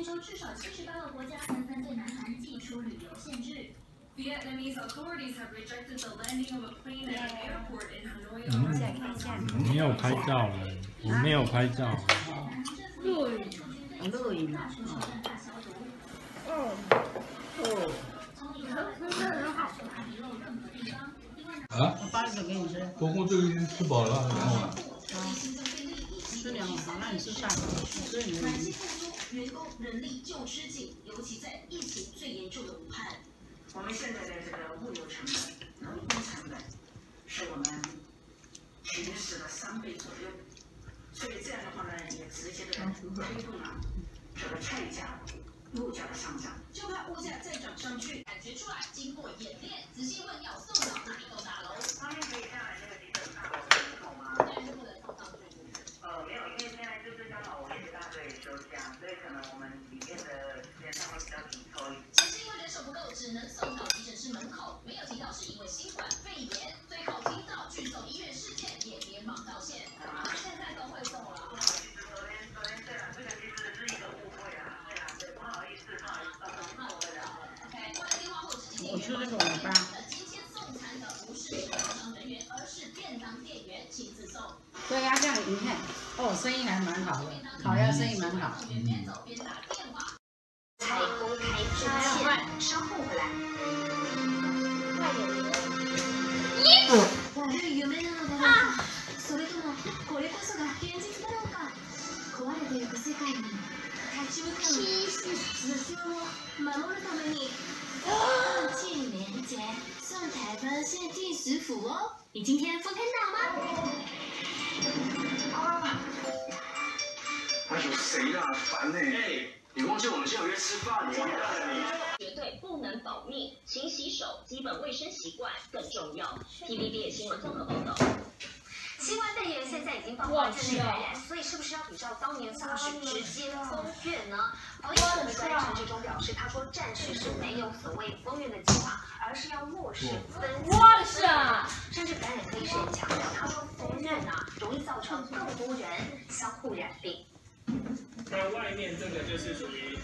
听说至少七十八个国家纷纷对南韩寄出旅游限制。没有拍照了，我没有拍照。录影，啊？八十个给你吃。不过吃饱了，吃两个，那你吃啥？吃牛。员工人力就吃紧，尤其在疫情最严重的武汉。我们现在的这个物流成本、人工成本是我们平时的三倍左右，所以这样的话呢，也直接的推动了这个菜价、物价的上涨。就怕物价再涨上去，感觉出来，经过演练，仔细问要送到哪一栋大楼？方便可以下来那个几层大楼门口吗？当然是不能送到最里面。呃，没有，因为现在就是刚好我们一大队休假，所以可能我们里面的时间上会比较紧凑一点。只是因为人手不够，只能送到急诊室门口，没有提到是因为新冠肺炎。最后听到拒送医院事件，也连忙道歉。现在都会送了。其实昨天昨天对了，这个其实是一个误会啊，对啊，对，不好意思，不好意思，那我们聊。OK，挂了电话后直接我吃那个尾巴。今天送餐的不是超商人员，而是便当店员亲自送。对呀，这样你看，哦，生意还蛮好的，烤鸭生意蛮好。边走边打电话。才公开致歉，稍后回来。立ち向かう目標を守るために近年前上台湾县第十府哦你今天分看到吗哎呦，谁啦？烦呢、哎，你忘记我们今天有约吃饭，你完蛋了你。绝对不能保密，勤洗手，基本卫生习惯更重要。TVB 新闻综合报道。 新冠肺炎现在已经爆发境内感染，所以是不是要比照当年 SARS 直接封院呢？防疫部的专家陈志忠表示，他说暂时是没有所谓封院的计划，而是要落实分级分流。甚至感染科医生也强调，他说封院呢，容易造成更多人相互染病。那外面这个就是属于